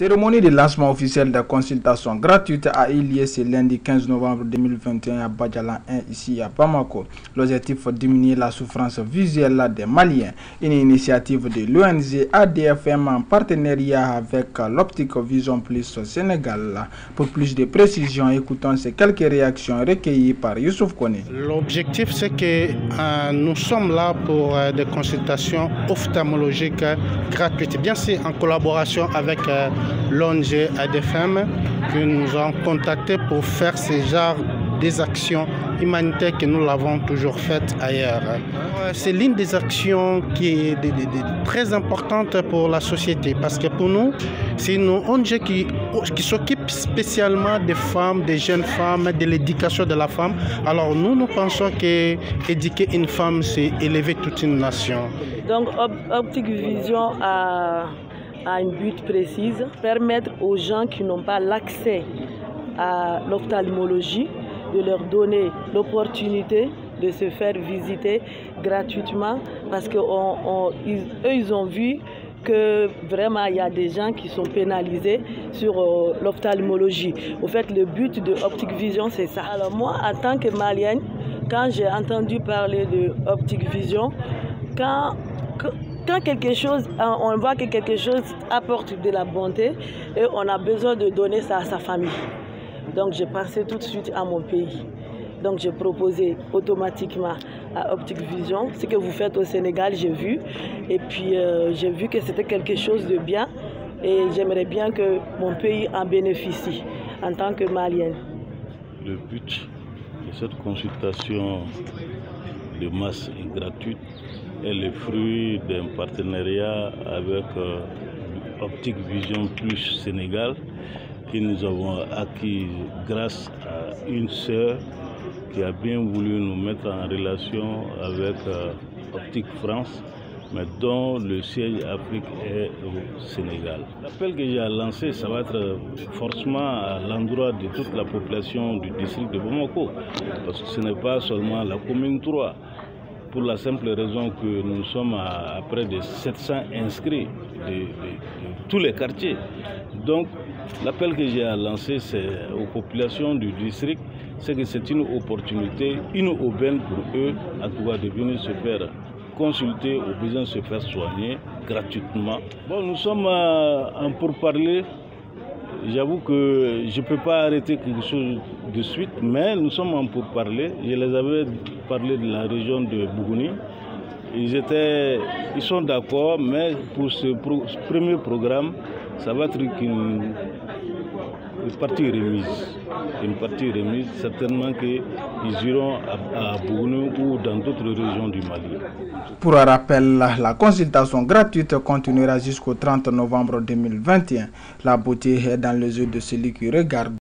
Cérémonie de lancement officiel de consultation gratuite a eu lieu ce lundi 15 novembre 2021 à Badjala 1 ici à Bamako. L'objectif est diminuer la souffrance visuelle des Maliens. Une initiative de l'ONG ADFM en partenariat avec l'Optique Vision Plus Sénégal. Pour plus de précisions, écoutons ces quelques réactions recueillies par Youssouf Kone. L'objectif c'est que euh, nous sommes là pour euh, des consultations ophtalmologiques gratuites, bien sûr en collaboration avec euh, l'ONG ADFM que nous avons contacté pour faire ce genre des actions humanitaires que nous l'avons toujours faites ailleurs. C'est l'une des actions qui est de, de, de, très importante pour la société parce que pour nous, c'est une ONG qui, qui s'occupe spécialement des femmes, des jeunes femmes, de l'éducation de la femme. Alors nous, nous pensons que éduquer une femme, c'est élever toute une nation. Donc Optique Vision a à une but précise, permettre aux gens qui n'ont pas l'accès à l'ophtalmologie de leur donner l'opportunité de se faire visiter gratuitement parce qu'eux ils ont vu que vraiment il y a des gens qui sont pénalisés sur euh, l'ophtalmologie. Au fait, le but de Optic Vision, c'est ça. Alors moi, en tant que malienne, quand j'ai entendu parler de Optic Vision, quand quand quelque chose, on voit que quelque chose apporte de la bonté et on a besoin de donner ça à sa famille. Donc j'ai pensé tout de suite à mon pays. Donc j'ai proposé automatiquement à Optic Vision ce que vous faites au Sénégal, j'ai vu. Et puis euh, j'ai vu que c'était quelque chose de bien et j'aimerais bien que mon pays en bénéficie en tant que malienne. Le but de cette consultation de masse est gratuite est le fruit d'un partenariat avec euh, Optique Vision Plus Sénégal que nous avons acquis grâce à une sœur qui a bien voulu nous mettre en relation avec euh, Optique France, mais dont le siège Afrique est au Sénégal. L'appel que j'ai lancé, ça va être forcément à l'endroit de toute la population du district de Bamako, parce que ce n'est pas seulement la commune 3 pour la simple raison que nous sommes à, à près de 700 inscrits de, tous les quartiers. Donc l'appel que j'ai à lancer aux populations du district, c'est que c'est une opportunité, une aubaine pour eux, en tout cas de venir se faire consulter, au besoin de se faire soigner gratuitement. Bon, nous sommes en pourparlers J'avoue que je ne peux pas arrêter quelque chose de suite, mais nous sommes en pourparlers. Je les avais parlé de la région de Bougouni. Ils, étaient, ils sont d'accord, mais pour ce, premier programme, ça va être une, une partie remise. Une partie remise, certainement qu'ils iront à, à ou dans d'autres régions du Mali. Pour un rappel, la consultation gratuite continuera jusqu'au 30 novembre 2021. La beauté est dans les yeux de celui qui regarde.